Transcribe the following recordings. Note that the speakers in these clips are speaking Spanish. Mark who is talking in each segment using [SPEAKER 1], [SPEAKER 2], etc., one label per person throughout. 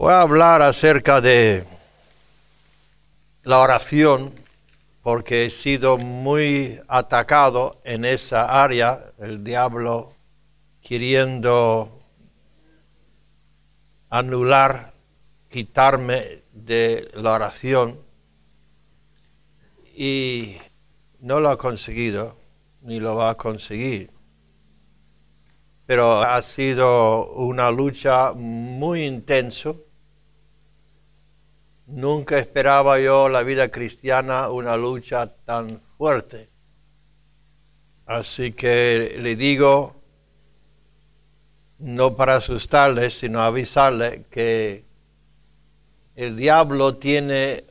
[SPEAKER 1] Voy a hablar acerca de la oración porque he sido muy atacado en esa área, el diablo queriendo anular, quitarme de la oración y no lo ha conseguido ni lo va a conseguir pero ha sido una lucha muy intensa. Nunca esperaba yo la vida cristiana una lucha tan fuerte. Así que le digo, no para asustarle, sino avisarle que el diablo tiene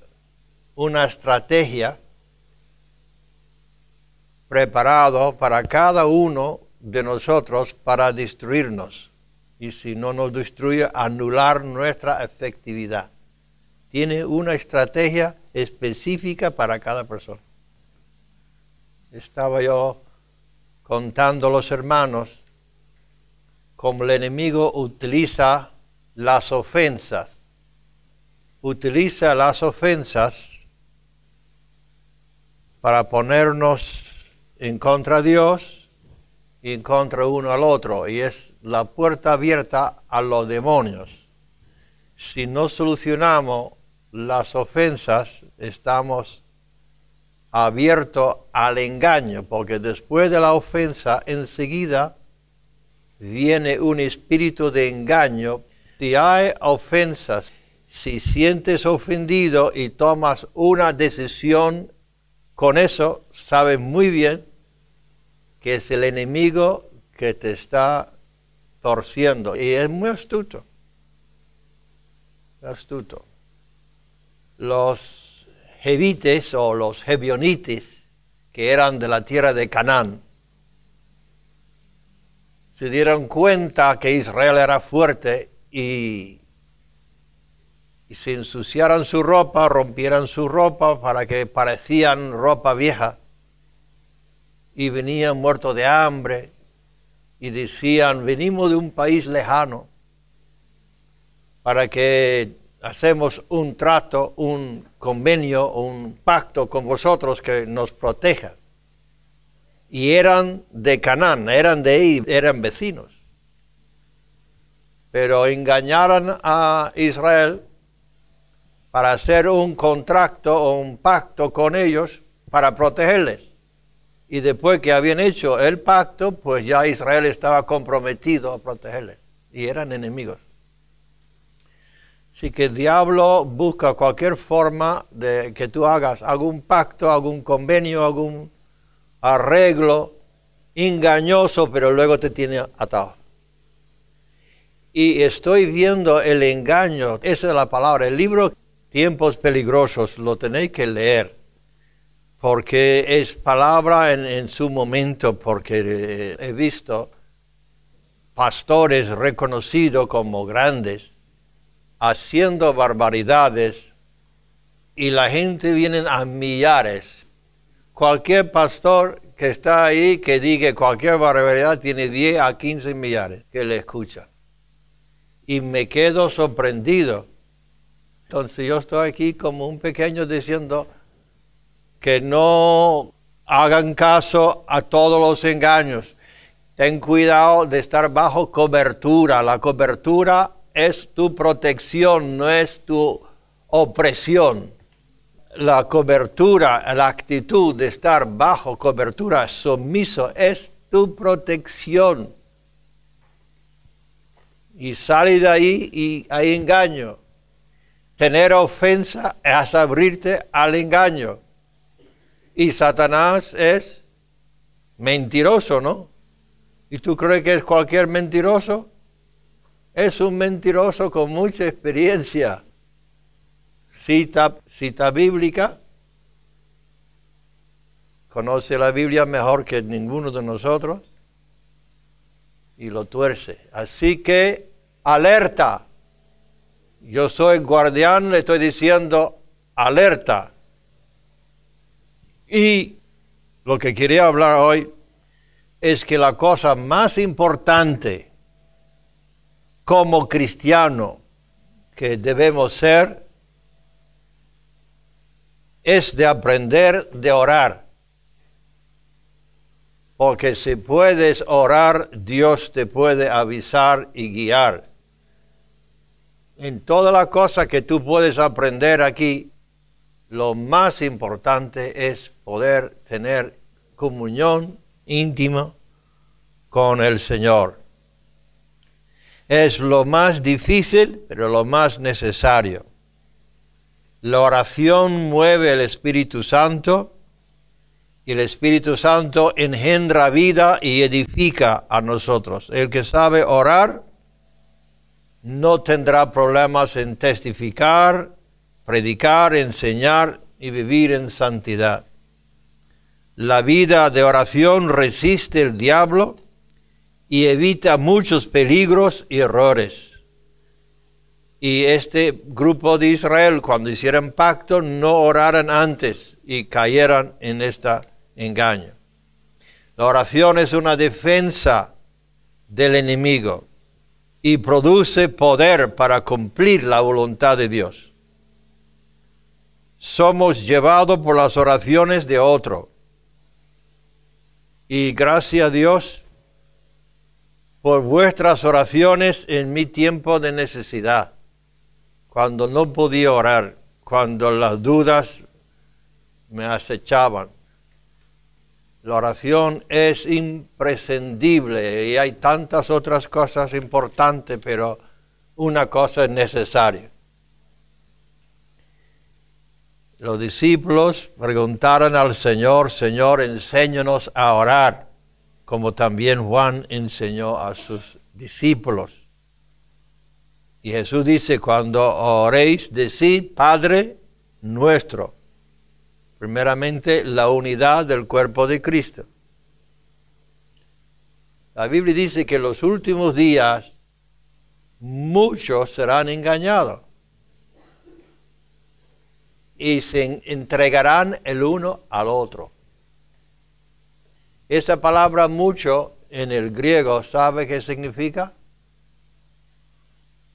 [SPEAKER 1] una estrategia preparado para cada uno de nosotros para destruirnos y si no nos destruye, anular nuestra efectividad. Tiene una estrategia específica para cada persona. Estaba yo contando a los hermanos cómo el enemigo utiliza las ofensas. Utiliza las ofensas para ponernos en contra de Dios y en contra uno al otro, y es la puerta abierta a los demonios. Si no solucionamos las ofensas, estamos abiertos al engaño, porque después de la ofensa enseguida viene un espíritu de engaño. Si hay ofensas, si sientes ofendido y tomas una decisión con eso, sabes muy bien que es el enemigo que te está torciendo. Y es muy astuto. Astuto. Los jevites o los jebionites, que eran de la tierra de Canaán, se dieron cuenta que Israel era fuerte y, se ensuciaron su ropa, rompieran su ropa para que parecían ropa vieja y venían muertos de hambre y decían, venimos de un país lejano para que hacemos un trato, un convenio, un pacto con vosotros que nos proteja. Y eran de Canaán, eran de ahí, eran vecinos. Pero engañaron a Israel para hacer un contrato o un pacto con ellos para protegerles y después que habían hecho el pacto, pues ya Israel estaba comprometido a protegerles y eran enemigos. Así que el diablo busca cualquier forma de que tú hagas algún pacto, algún convenio, algún arreglo engañoso, pero luego te tiene atado. Y estoy viendo el engaño, esa es la palabra, el libro Tiempos Peligrosos, lo tenéis que leer porque es palabra en, su momento, porque he visto pastores reconocidos como grandes haciendo barbaridades y la gente viene a millares. Cualquier pastor que está ahí que diga cualquier barbaridad tiene 10 a 15 millares que le escuchan. Y me quedo sorprendido. Entonces yo estoy aquí como un pequeño diciendo, que no hagan caso a todos los engaños. Ten cuidado de estar bajo cobertura. La cobertura es tu protección, no es tu opresión. La cobertura, la actitud de estar bajo cobertura, sumiso, es tu protección. Y sale de ahí y hay engaño. Tener ofensa es abrirte al engaño. Y Satanás es mentiroso, ¿no? ¿Y tú crees que es cualquier mentiroso? Es un mentiroso con mucha experiencia. Cita, cita bíblica. Conoce la Biblia mejor que ninguno de nosotros. Y lo tuerce. Así que alerta. Yo soy guardián, le estoy diciendo alerta. Y lo que quería hablar hoy es que la cosa más importante como cristiano que debemos ser es de aprender de orar. Porque si puedes orar, Dios te puede avisar y guiar. En toda la cosa que tú puedes aprender aquí, lo más importante es poder tener comunión íntima con el Señor. Es lo más difícil, pero lo más necesario. La oración mueve el Espíritu Santo y el Espíritu Santo engendra vida y edifica a nosotros. El que sabe orar no tendrá problemas en testificar, predicar, enseñar y vivir en santidad. La vida de oración resiste el diablo y evita muchos peligros y errores. Y este grupo de Israel, cuando hicieron pacto, no oraran antes y cayeran en este engaño. La oración es una defensa del enemigo y produce poder para cumplir la voluntad de Dios. Somos llevados por las oraciones de otro. Y gracias a Dios por vuestras oraciones en mi tiempo de necesidad cuando no podía orar, cuando las dudas me acechaban. La oración es imprescindible y hay tantas otras cosas importantes, pero una cosa es necesaria. Los discípulos preguntaron al Señor, Señor, enséñanos a orar, como también Juan enseñó a sus discípulos. Y Jesús dice, cuando oréis, decid, Padre nuestro. Primeramente, la unidad del cuerpo de Cristo. La Biblia dice que en los últimos días muchos serán engañados y se entregarán el uno al otro. Esa palabra mucho en el griego, ¿sabe qué significa?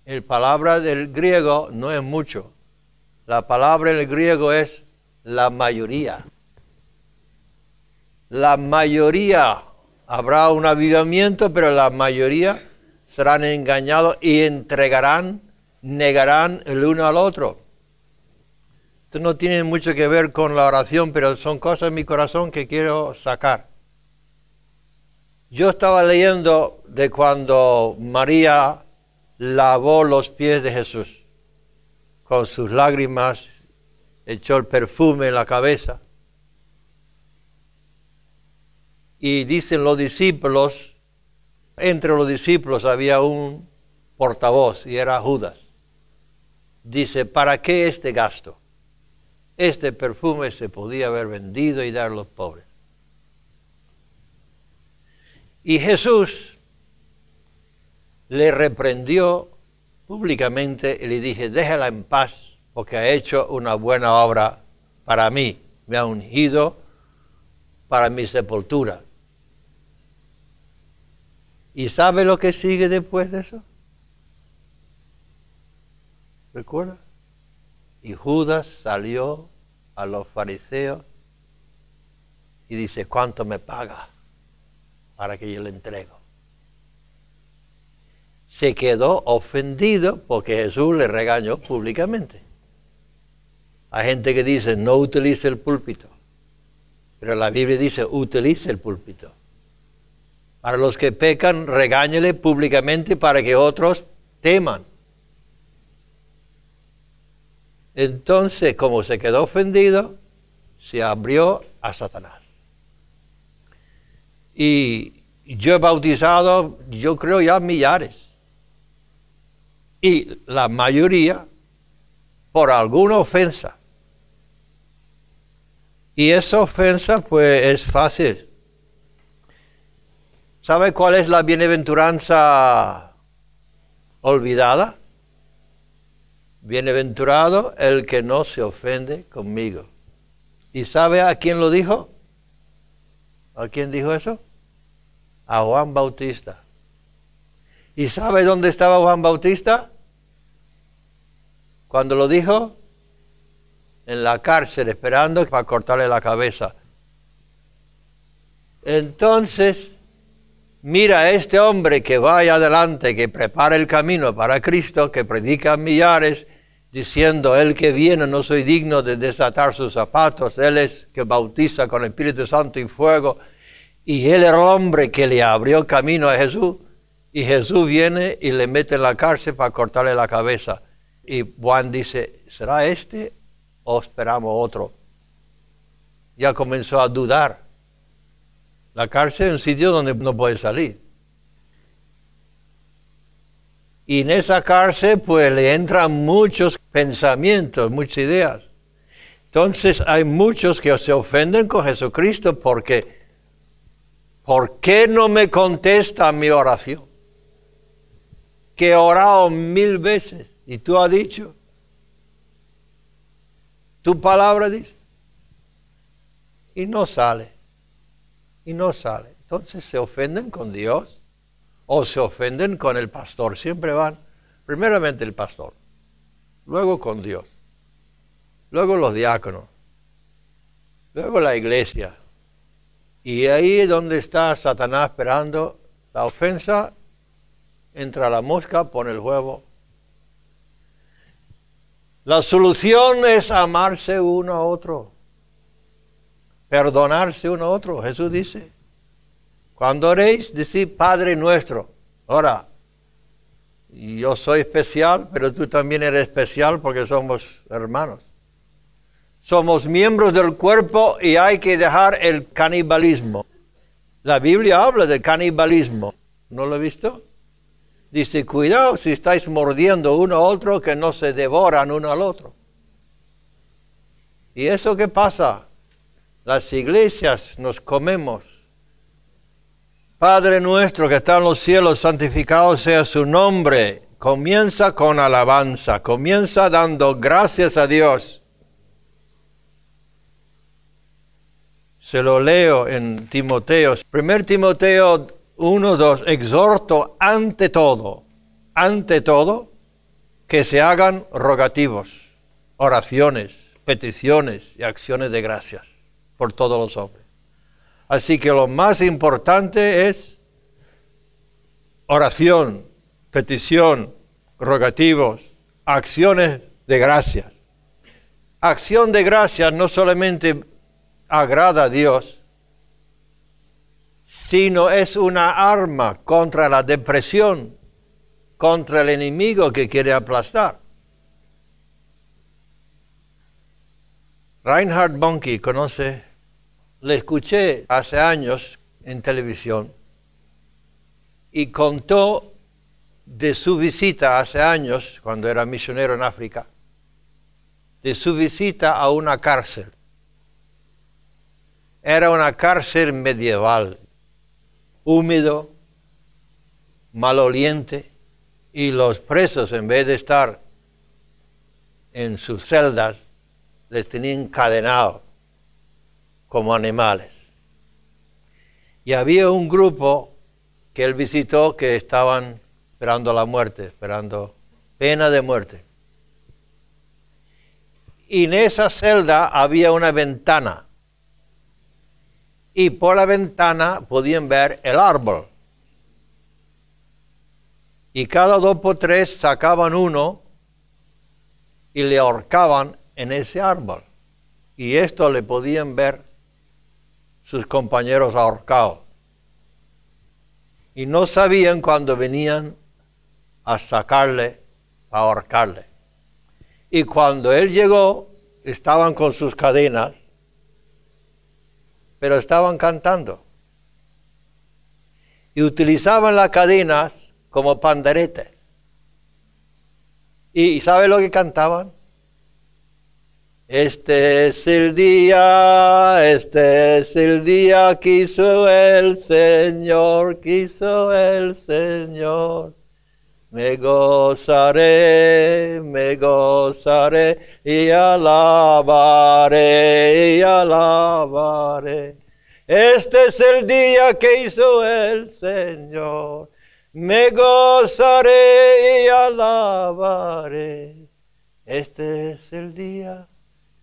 [SPEAKER 1] El palabra del griego no es mucho. La palabra en el griego es la mayoría. La mayoría habrá un avivamiento, pero la mayoría serán engañados y entregarán, negarán el uno al otro. Esto no tiene mucho que ver con la oración, pero son cosas en mi corazón que quiero sacar. Yo estaba leyendo de cuando María lavó los pies de Jesús. Con sus lágrimas echó el perfume en la cabeza. Y dicen los discípulos, entre los discípulos había un portavoz y era Judas. Dice, ¿para qué este gasto? Este perfume se podía haber vendido y dar a los pobres. Y Jesús le reprendió públicamente y le dije, déjala en paz porque ha hecho una buena obra para mí, me ha ungido para mi sepultura. ¿Y sabe lo que sigue después de eso? ¿Recuerda? Y Judas salió a los fariseos y dice, ¿cuánto me paga para que yo le entrego? se quedó ofendido porque Jesús le regañó públicamente. Hay gente que dice, no utilice el púlpito, pero la Biblia dice, utilice el púlpito. Para los que pecan, regáñele públicamente para que otros teman. Entonces, como se quedó ofendido, se abrió a Satanás. Y yo he bautizado, yo creo ya millares y la mayoría por alguna ofensa. Y esa ofensa pues es fácil. ¿Sabe cuál es la bienaventuranza olvidada? Bienaventurado el que no se ofende conmigo. ¿Y sabe a quién lo dijo? ¿A quién dijo eso? A Juan Bautista. ¿Y sabe dónde estaba Juan Bautista? Cuando lo dijo, en la cárcel esperando para cortarle la cabeza. Entonces, mira a este hombre que vaya adelante, que prepara el camino para Cristo, que predica a millares, diciendo, el que viene no soy digno de desatar sus zapatos, él es que bautiza con el Espíritu Santo y fuego, y él era el hombre que le abrió camino a Jesús, y Jesús viene y le mete en la cárcel para cortarle la cabeza. Y Juan dice, ¿será este o esperamos otro? Ya comenzó a dudar. La cárcel es un sitio donde no puede salir. Y en esa cárcel pues le entran muchos pensamientos, muchas ideas. Entonces hay muchos que se ofenden con Jesucristo porque, ¿por qué no me contesta mi oración? Que he orado mil veces y tú has dicho, tu palabra dice, y no sale, y no sale. Entonces se ofenden con Dios o se ofenden con el pastor. Siempre van, primeramente el pastor, luego con Dios, luego los diáconos, luego la iglesia. Y ahí es donde está Satanás esperando la ofensa, entra la mosca, pone el huevo. La solución es amarse uno a otro, perdonarse uno a otro. Jesús dice, cuando oréis, decid Padre nuestro. Ahora, yo soy especial, pero tú también eres especial porque somos hermanos. Somos miembros del cuerpo y hay que dejar el canibalismo. La Biblia habla del canibalismo. ¿No lo he visto? Dice, cuidado si estáis mordiendo uno a otro que no se devoran uno al otro. ¿Y eso qué pasa? Las iglesias nos comemos Padre nuestro que está en los cielos, santificado sea su nombre. Comienza con alabanza, comienza dando gracias a Dios. Se lo leo en Timoteo. 1 Timoteo 1, 2. Exhorto ante todo, ante todo, que se hagan rogativos, oraciones, peticiones y acciones de gracias por todos los hombres Así que lo más importante es oración, petición, rogativos, acciones de gracias. Acción de gracias no solamente agrada a Dios, sino es una arma contra la depresión, contra el enemigo que quiere aplastar. Reinhard Bonnke conoce le escuché hace años en televisión y contó de su visita hace años, cuando era misionero en África, de su visita a una cárcel. Era una cárcel medieval, húmedo, maloliente, y los presos, en vez de estar en sus celdas, les tenían encadenados como animales. Y había un grupo que él visitó que estaban esperando la muerte, esperando pena de muerte. Y en esa celda había una ventana. Y por la ventana podían ver el árbol. Y cada dos por tres sacaban uno y le ahorcaban en ese árbol. Y esto le podían ver sus compañeros ahorcados. Y no sabían cuando venían a sacarle, a ahorcarle. Y cuando él llegó, estaban con sus cadenas, pero estaban cantando. Y utilizaban las cadenas como panderetes. ¿Y sabe lo que cantaban? Este es el día, este es el día que hizo el Señor, quiso el Señor. Me gozaré, me gozaré y alabaré y alabaré. Este es el día que hizo el Señor. Me gozaré y alabaré Este es el día,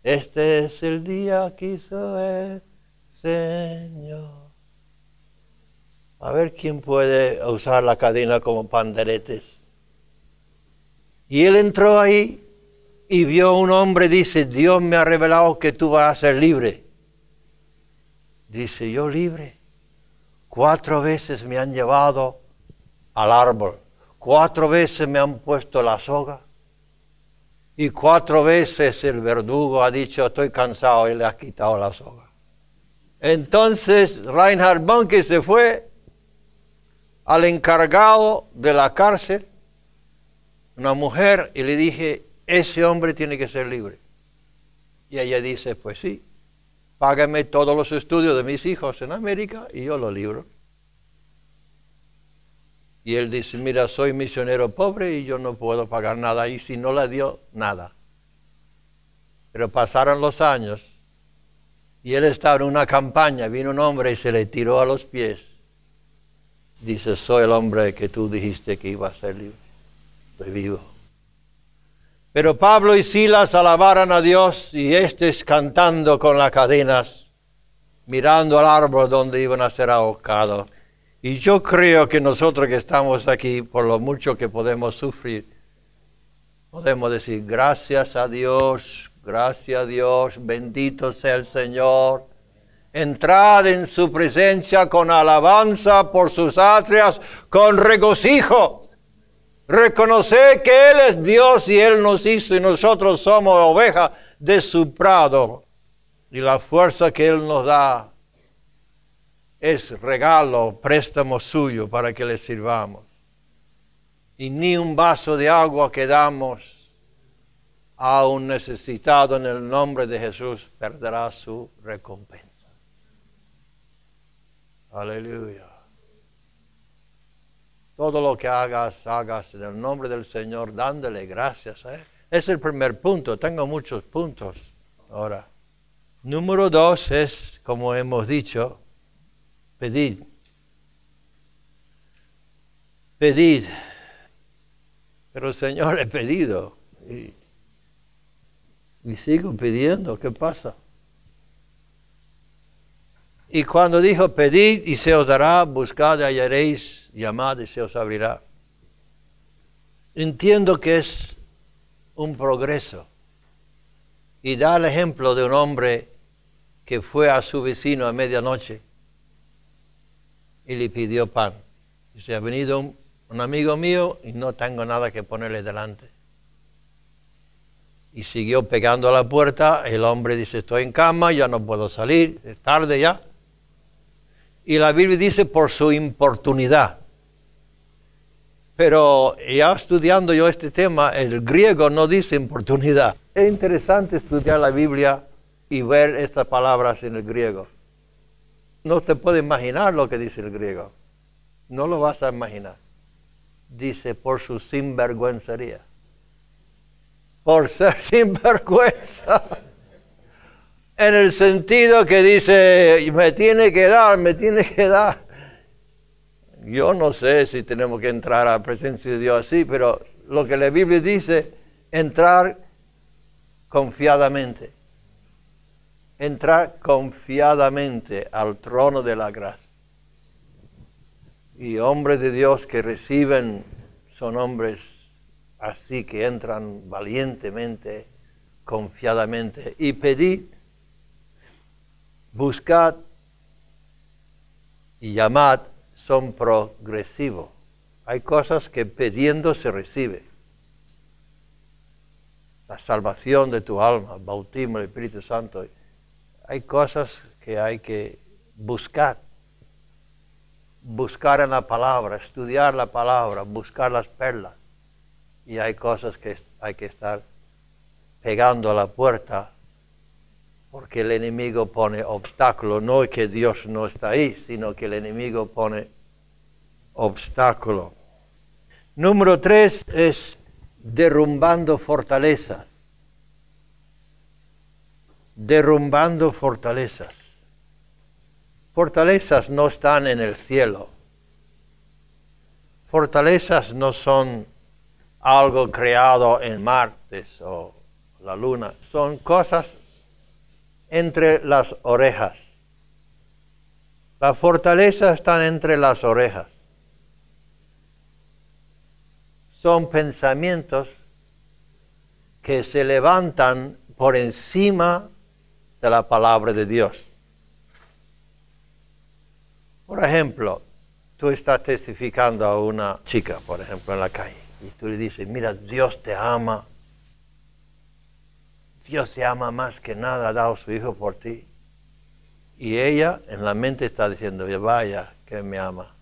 [SPEAKER 1] este es el día que hizo el Señor. A ver quién puede usar la cadena como panderetes. Y él entró ahí y vio un hombre, dice, Dios me ha revelado que tú vas a ser libre. Dice, yo libre. Cuatro veces me han llevado al árbol. Cuatro veces me han puesto la soga. Y cuatro veces el verdugo ha dicho, estoy cansado y le ha quitado la soga. Entonces Reinhard Bonke se fue al encargado de la cárcel, una mujer, y le dije, ese hombre tiene que ser libre. Y ella dice, pues sí, págame todos los estudios de mis hijos en América y yo lo libro. Y él dice, mira, soy misionero pobre y yo no puedo pagar nada. Y si no le dio, nada. Pero pasaron los años y él estaba en una campaña, vino un hombre y se le tiró a los pies. Dice, soy el hombre que tú dijiste que iba a ser libre. Estoy vivo. Pero Pablo y Silas alabaron a Dios y estos cantando con las cadenas, mirando al árbol donde iban a ser ahogados. Y yo creo que nosotros que estamos aquí, por lo mucho que podemos sufrir, podemos decir gracias a Dios, gracias a Dios, bendito sea el Señor. Entrad en su presencia con alabanza por sus atrias, con regocijo. Reconocer que Él es Dios y Él nos hizo y nosotros somos ovejas de su prado. Y la fuerza que Él nos da es regalo, préstamo suyo para que le sirvamos. Y ni un vaso de agua que damos a un necesitado en el nombre de Jesús perderá su recompensa. Aleluya. Todo lo que hagas, hagas en el nombre del Señor, dándole gracias a Él. Es el primer punto, tengo muchos puntos ahora. Número dos es, como hemos dicho, Pedid. Pedid. Pero Señor, he pedido. Y, sigo pidiendo. ¿Qué pasa? Y cuando dijo, pedid y se os dará, buscad y hallaréis, llamad y se os abrirá. Entiendo que es un progreso. Y da el ejemplo de un hombre que fue a su vecino a medianoche y le pidió pan. Dice, ha venido un, amigo mío y no tengo nada que ponerle delante. Y siguió pegando a la puerta, el hombre dice, estoy en cama, ya no puedo salir, es tarde ya. Y la Biblia dice por su importunidad. Pero ya estudiando yo este tema, el griego no dice importunidad. Es interesante estudiar la Biblia y ver estas palabras en el griego. No te puede imaginar lo que dice el griego. No lo vas a imaginar. Dice por su sinvergüencería. Por ser sinvergüenza. En el sentido que dice, me tiene que dar, me tiene que dar. Yo no sé si tenemos que entrar a la presencia de Dios así, pero lo que la Biblia dice, entrar confiadamente entrar confiadamente al trono de la gracia. Y hombres de Dios que reciben son hombres así que entran valientemente, confiadamente. Y pedid, buscad y llamad son progresivos. Hay cosas que pidiendo se recibe. La salvación de tu alma, bautismo del Espíritu Santo hay cosas que hay que buscar. Buscar en la palabra, estudiar la palabra, buscar las perlas. Y hay cosas que hay que estar pegando a la puerta porque el enemigo pone obstáculo. No es que Dios no está ahí, sino que el enemigo pone obstáculo. Número tres es derrumbando fortalezas derrumbando fortalezas. Fortalezas no están en el cielo. Fortalezas no son algo creado en Martes o la luna, son cosas entre las orejas. La fortaleza está entre las orejas. Son pensamientos que se levantan por encima de la palabra de Dios. Por ejemplo, tú estás testificando a una chica, por ejemplo, en la calle, y tú le dices, mira, Dios te ama, Dios te ama más que nada, ha dado su hijo por ti. Y ella en la mente está diciendo, vaya, que me ama.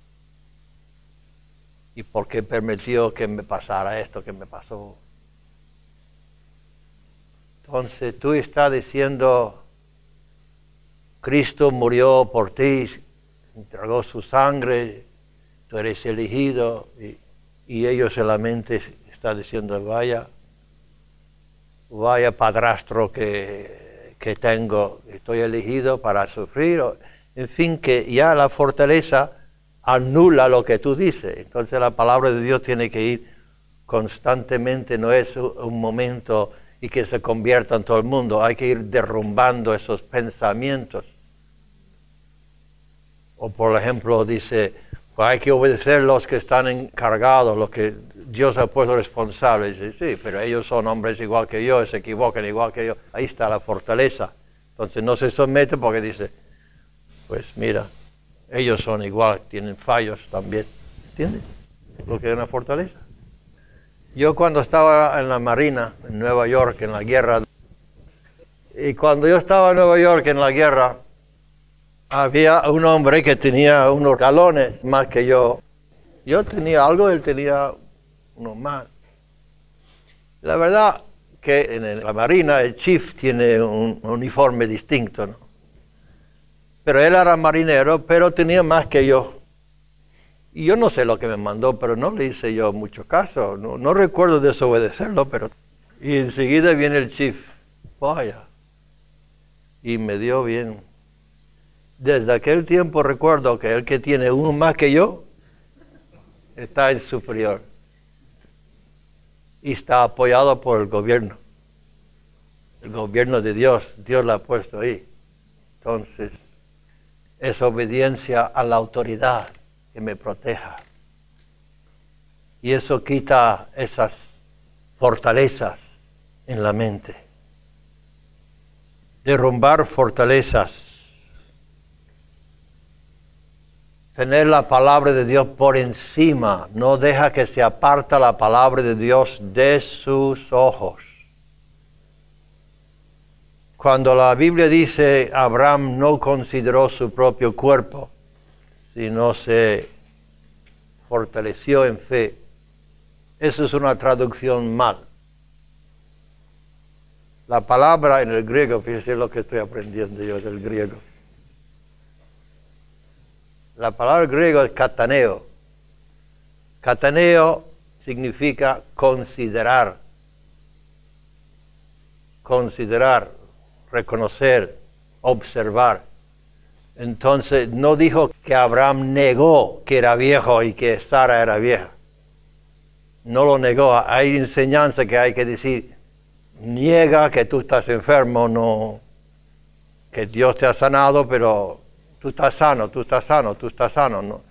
[SPEAKER 1] ¿Y por qué permitió que me pasara esto que me pasó? Entonces tú estás diciendo, Cristo murió por ti, entregó su sangre, tú eres elegido, y, y ellos solamente está diciendo, vaya, vaya padrastro que, que tengo, estoy elegido para sufrir, en fin, que ya la fortaleza anula lo que tú dices. Entonces la palabra de Dios tiene que ir constantemente, no es un momento y que se convierta en todo el mundo, hay que ir derrumbando esos pensamientos. O por ejemplo dice, pues hay que obedecer los que están encargados, los que Dios ha puesto responsables. Dice, sí, pero ellos son hombres igual que yo, se equivocan igual que yo. Ahí está la fortaleza. Entonces no se somete porque dice, pues mira, ellos son igual, tienen fallos también. ¿Entiendes? Lo que es una fortaleza. Yo cuando estaba en la Marina, en Nueva York, en la guerra, y cuando yo estaba en Nueva York en la guerra, había un hombre que tenía unos galones más que yo. Yo tenía algo, él tenía unos más. La verdad que en la Marina el chief tiene un uniforme distinto, ¿no? Pero él era marinero, pero tenía más que yo. Y yo no sé lo que me mandó, pero no le hice yo mucho caso. No, recuerdo desobedecerlo, pero... Y enseguida viene el chief. Vaya. Y me dio bien. Desde aquel tiempo recuerdo que el que tiene uno más que yo está en superior. Y está apoyado por el gobierno. El gobierno de Dios. Dios lo ha puesto ahí. Entonces, es obediencia a la autoridad que me proteja. Y eso quita esas fortalezas en la mente. Derrumbar fortalezas. Tener la palabra de Dios por encima. No deja que se aparta la palabra de Dios de sus ojos. Cuando la Biblia dice Abraham no consideró su propio cuerpo, sino se fortaleció en fe, eso es una traducción mal. La palabra en el griego, fíjese lo que estoy aprendiendo yo del griego. La palabra griego es cataneo. Cataneo significa considerar. Considerar reconocer, observar. Entonces no dijo que Abraham negó que era viejo y que Sara era vieja. No lo negó. Hay enseñanza que hay que decir, niega que tú estás enfermo, no, que Dios te ha sanado, pero tú estás sano, tú estás sano, tú estás sano. ¿no?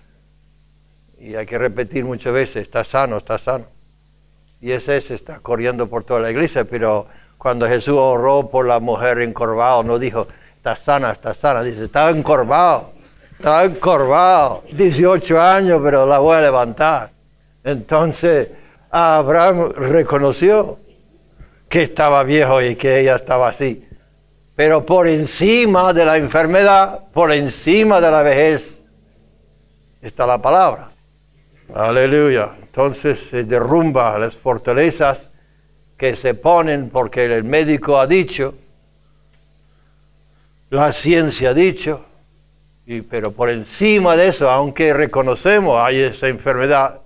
[SPEAKER 1] Y hay que repetir muchas veces, estás sano, estás sano. Y ese se está corriendo por toda la iglesia, pero cuando Jesús oró por la mujer encorvada, no dijo, está sana, está sana, dice, estaba encorvado, estaba encorvado, 18 años, pero la voy a levantar. Entonces Abraham reconoció que estaba viejo y que ella estaba así. Pero por encima de la enfermedad, por encima de la vejez, está la palabra. Aleluya. Entonces se derrumba las fortalezas que se ponen porque el médico ha dicho, la ciencia ha dicho, y, pero por encima de eso, aunque reconocemos hay esa enfermedad,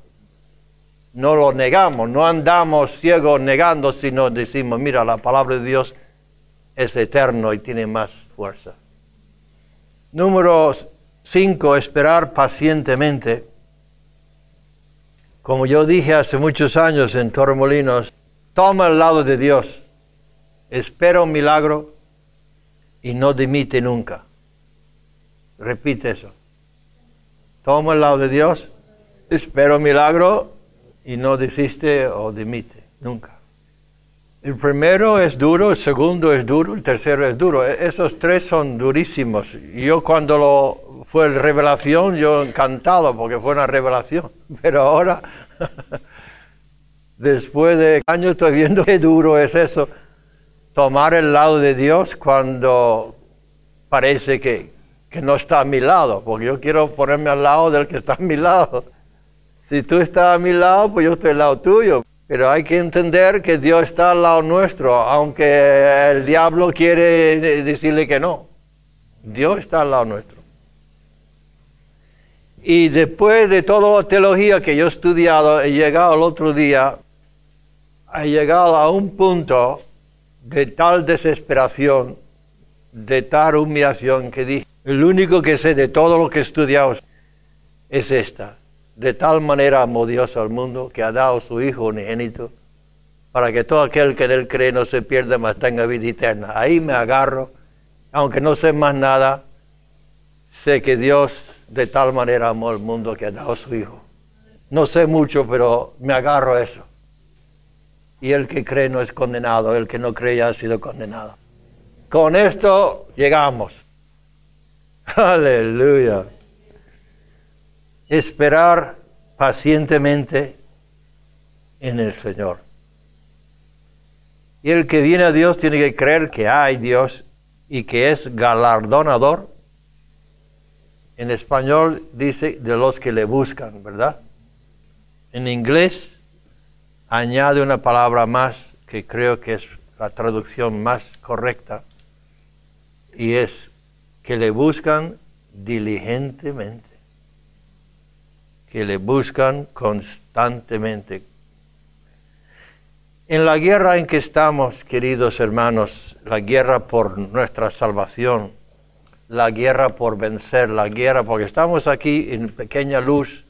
[SPEAKER 1] no lo negamos, no andamos ciegos negando, sino decimos, mira, la palabra de Dios es eterno y tiene más fuerza. Número 5, esperar pacientemente. Como yo dije hace muchos años en Torremolinos, toma el lado de Dios. espera un milagro y no dimite nunca. Repite eso. Toma el lado de Dios, espera un milagro y no desiste o dimite, nunca. El primero es duro, el segundo es duro, el tercero es duro. E-, esos tres son durísimos. Yo cuando lo fue la revelación, yo encantado porque fue una revelación. Pero ahora, después de años, estoy viendo qué duro es eso. Tomar el lado de Dios cuando parece que, que no está a mi lado, porque yo quiero ponerme al lado del que está a mi lado. Si tú estás a mi lado, pues yo estoy al lado tuyo. Pero hay que entender que Dios está al lado nuestro, aunque el diablo quiere decirle que no. Dios está al lado nuestro. Y después de toda la teología que yo he estudiado, he llegado el otro día, he llegado a un punto de tal desesperación, de tal humillación, que dije, el único que sé de todo lo que he estudiado es esta. De tal manera amó Dios al mundo que ha dado su Hijo unigénito para que todo aquel que en él cree no se pierda, mas tenga vida eterna. Ahí me agarro, aunque no sé más nada, sé que Dios de tal manera amó al mundo que ha dado su Hijo. No sé mucho, pero me agarro a eso. Y el que cree no es condenado, el que no cree ya ha sido condenado. Con esto llegamos. Aleluya esperar pacientemente en el Señor. Y el que viene a Dios tiene que creer que hay Dios y que es galardonador. En español dice de los que le buscan, ¿verdad? En inglés añade una palabra más que creo que es la traducción más correcta y es que le buscan diligentemente que le buscan constantemente. En la guerra en que estamos, queridos hermanos, la guerra por nuestra salvación, la guerra por vencer, la guerra porque estamos aquí en pequeña luz,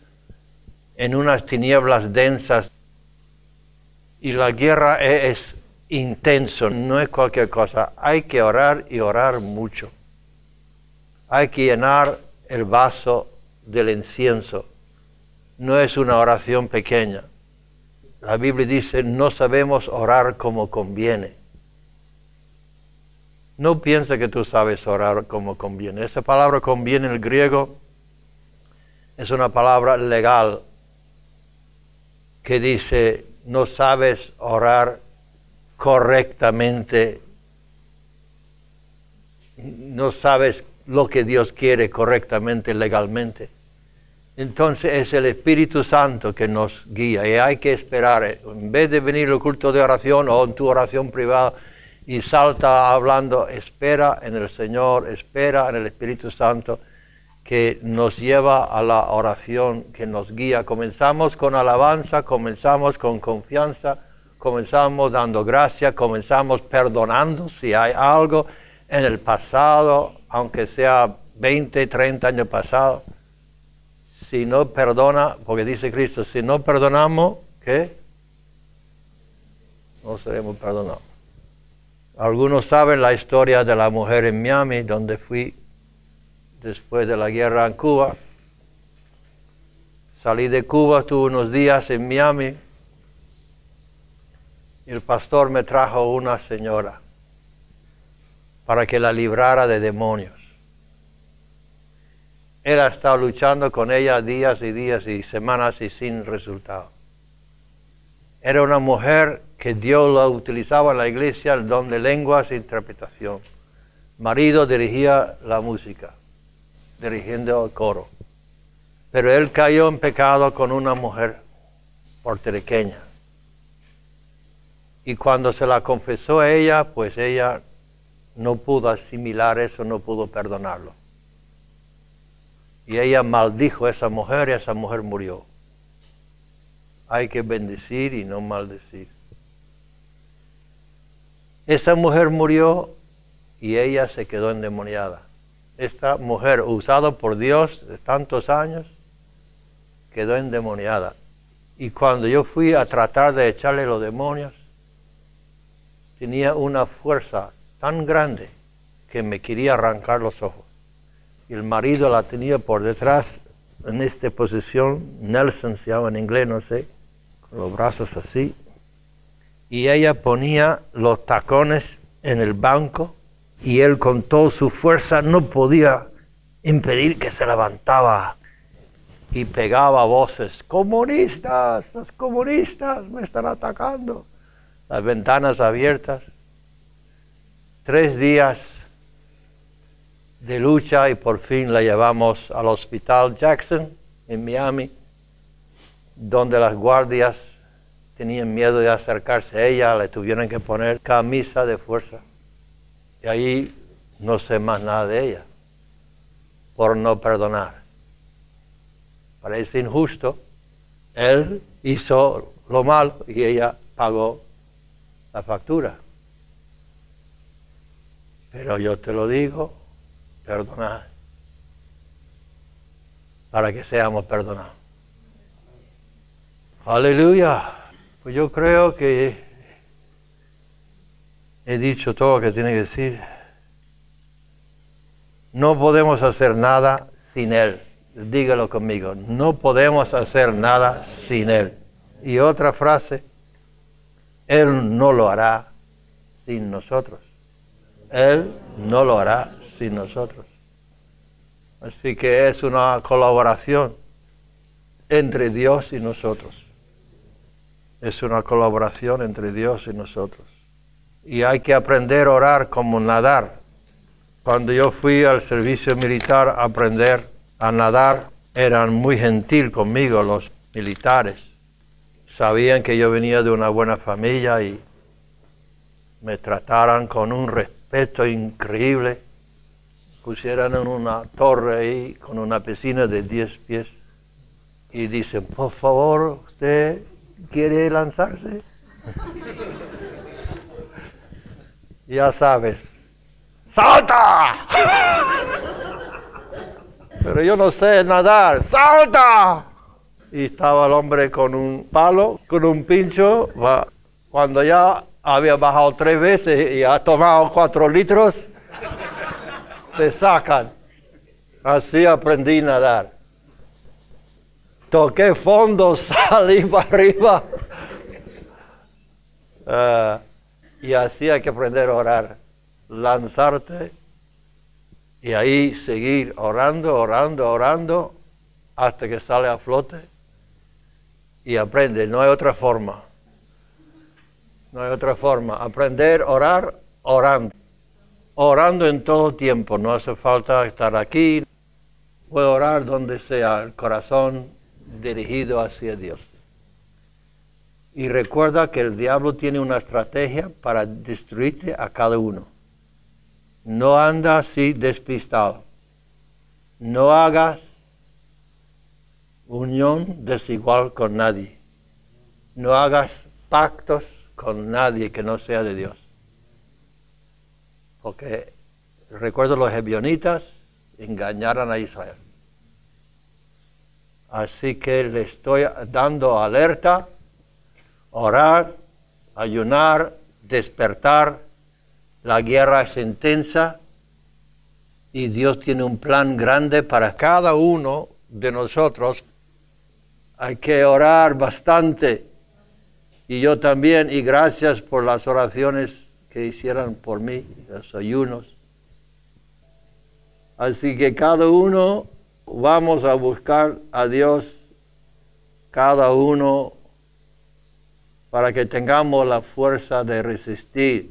[SPEAKER 1] en unas tinieblas densas, y la guerra es, intenso, no es cualquier cosa. Hay que orar y orar mucho. Hay que llenar el vaso del incienso no es una oración pequeña. La Biblia dice, no sabemos orar como conviene. No piensa que tú sabes orar como conviene. Esa palabra conviene en el griego es una palabra legal que dice, no sabes orar correctamente, no sabes lo que Dios quiere correctamente, legalmente. Entonces es el Espíritu Santo que nos guía y hay que esperar. En vez de venir al culto de oración o en tu oración privada y salta hablando, espera en el Señor, espera en el Espíritu Santo que nos lleva a la oración, que nos guía. Comenzamos con alabanza, comenzamos con confianza, comenzamos dando gracias, comenzamos perdonando si hay algo en el pasado, aunque sea 20, 30 años pasados si no perdona, porque dice Cristo, si no perdonamos, ¿qué? No seremos perdonados. Algunos saben la historia de la mujer en Miami, donde fui después de la guerra en Cuba. Salí de Cuba, estuve unos días en Miami. Y el pastor me trajo una señora para que la librara de demonios. Él ha estado luchando con ella días y días y semanas y sin resultado. Era una mujer que Dios la utilizaba en la iglesia, el don de lenguas e interpretación. Marido dirigía la música, dirigiendo el coro. Pero él cayó en pecado con una mujer porterequeña. Y cuando se la confesó a ella, pues ella no pudo asimilar eso, no pudo perdonarlo. Y ella maldijo a esa mujer y esa mujer murió. Hay que bendecir y no maldecir. Esa mujer murió y ella se quedó endemoniada. Esta mujer, usada por Dios de tantos años, quedó endemoniada. Y cuando yo fui a tratar de echarle los demonios, tenía una fuerza tan grande que me quería arrancar los ojos. Y el marido la tenía por detrás en esta posición, Nelson se llama en inglés, no sé, con los brazos así. Y ella ponía los tacones en el banco y él con toda su fuerza no podía impedir que se levantaba y pegaba voces, comunistas, los comunistas me están atacando. Las ventanas abiertas. Tres días de lucha y por fin la llevamos al hospital Jackson en Miami, donde las guardias tenían miedo de acercarse a ella, le tuvieron que poner camisa de fuerza. Y ahí no sé más nada de ella, por no perdonar. Parece injusto. Él hizo lo malo y ella pagó la factura. Pero yo te lo digo, perdonad, para que seamos perdonados. Aleluya. Pues yo creo que he dicho todo lo que tiene que decir. No podemos hacer nada sin Él. Dígalo conmigo. No podemos hacer nada sin Él. Y otra frase, Él no lo hará sin nosotros. Él no lo hará sin nosotros. Así que es una colaboración entre Dios y nosotros. Es una colaboración entre Dios y nosotros. Y hay que aprender a orar como nadar. Cuando yo fui al servicio militar a aprender a nadar, eran muy gentil conmigo los militares. Sabían que yo venía de una buena familia y me trataran con un respeto increíble. Pusieran en una torre ahí con una piscina de 10 pies y dicen, por favor, usted quiere lanzarse. Ya sabes, ¡salta! Pero yo no sé nadar, ¡salta! Y estaba el hombre con un palo, con un pincho. Cuando ya había bajado tres veces y ha tomado cuatro litros, te sacan. Así aprendí a nadar. Toqué fondo, salí para arriba. Ah, y así hay que aprender a orar. Lanzarte y ahí seguir orando, orando, orando hasta que sale a flote y aprende. No hay otra forma. No hay otra forma. Aprender, orar, orando. Orando en todo tiempo. No hace falta estar aquí. Puedo orar donde sea el corazón dirigido hacia Dios. Y recuerda que el diablo tiene una estrategia para destruirte a cada uno. No anda así despistado. No hagas unión desigual con nadie. No hagas pactos con nadie que no sea de Dios. Porque recuerdo los hebionitas engañaron a Israel. Así que le estoy dando alerta, orar, ayunar, despertar. La guerra es intensa y Dios tiene un plan grande para cada uno de nosotros. Hay que orar bastante. Y yo también, y gracias por las oraciones que hicieron por mí, los ayunos. Así que cada uno vamos a buscar a Dios cada uno para que tengamos la fuerza de resistir.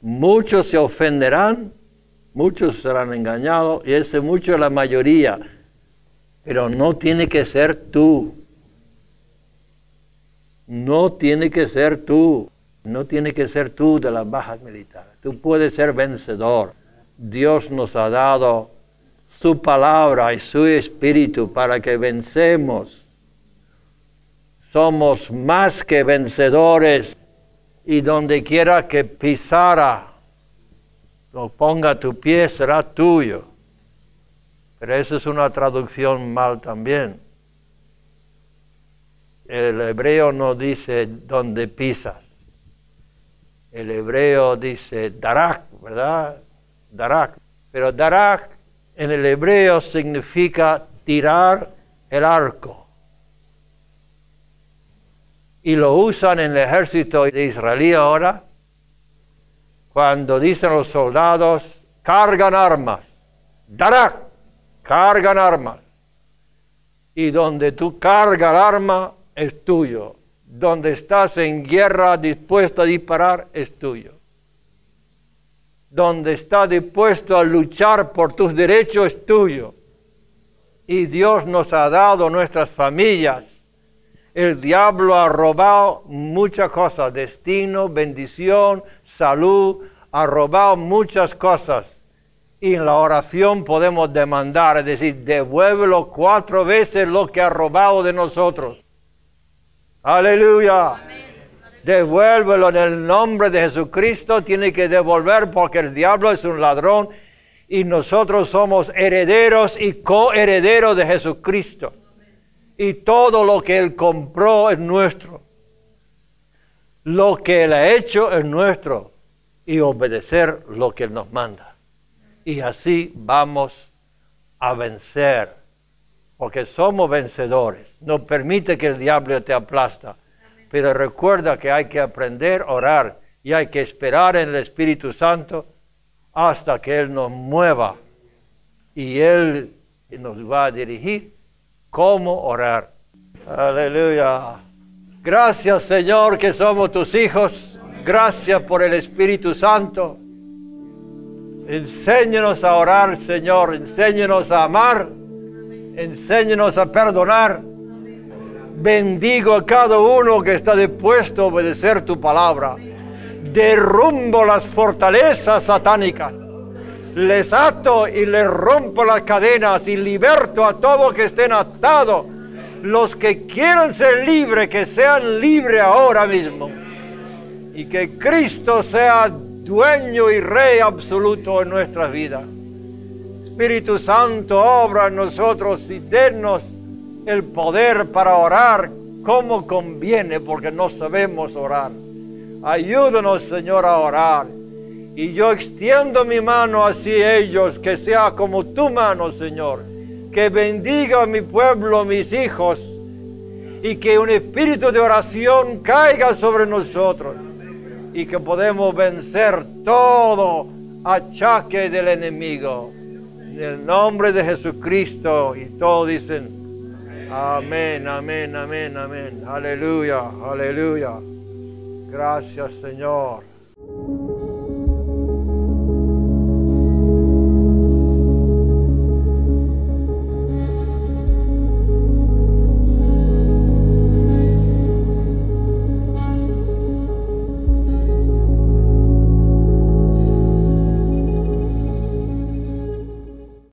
[SPEAKER 1] Muchos se ofenderán, muchos serán engañados, y ese mucho es la mayoría, pero no tiene que ser tú. No tiene que ser tú, no tiene que ser tú de las bajas militares. Tú puedes ser vencedor. Dios nos ha dado su palabra y su espíritu para que vencemos. Somos más que vencedores y donde quiera que pisara, lo ponga tu pie, será tuyo. Pero eso es una traducción mal también. El hebreo no dice donde pisas, El hebreo dice darak, ¿verdad? Darak. Pero darak en el hebreo significa tirar el arco. Y lo usan en el ejército de Israel ahora cuando dicen los soldados, cargan armas. Darak, cargan armas. Y donde tú cargas el arma es tuyo. Donde estás en guerra dispuesto a disparar es tuyo. Donde estás dispuesto a luchar por tus derechos es tuyo. Y Dios nos ha dado nuestras familias. El diablo ha robado muchas cosas, destino, bendición, salud, ha robado muchas cosas y en la oración podemos demandar, es decir, devuélvelo cuatro veces lo que ha robado de nosotros. Aleluya. Devuélvelo en el nombre de Jesucristo. Tiene que devolver porque el diablo es un ladrón y nosotros somos herederos y coherederos de Jesucristo. Y todo lo que Él compró es nuestro. Lo que Él ha hecho es nuestro. Y obedecer lo que Él nos manda y así vamos a vencer, porque somos vencedores. No permite que el diablo te aplasta, pero recuerda que hay que aprender a orar y hay que esperar en el Espíritu Santo hasta que Él nos mueva y Él nos va a dirigir cómo orar. Aleluya. Gracias Señor que somos tus hijos. Gracias por el Espíritu Santo. Enséñanos a orar, Señor. Enséñanos a amar. Enséñanos a perdonar. Bendigo a cada uno que está dispuesto a obedecer tu palabra. Derrumbo las fortalezas satánicas. Les ato y les rompo las cadenas y liberto a todos que estén atados. Los que quieran ser libres, que sean libres ahora mismo. Y que Cristo sea dueño y rey absoluto en nuestras vidas. Espíritu Santo, obra en nosotros y denos el poder para orar como conviene, porque no sabemos orar. Ayúdanos, Señor, a orar. Y yo extiendo mi mano hacia ellos, que sea como tu mano, Señor. Que bendiga a mi pueblo, mis hijos, y que un espíritu de oración caiga sobre nosotros y que podemos vencer todo achaque del enemigo. En el nombre de Jesucristo y todos dicen, amén, amén, amén, amén. Aleluya, aleluya. Gracias Señor.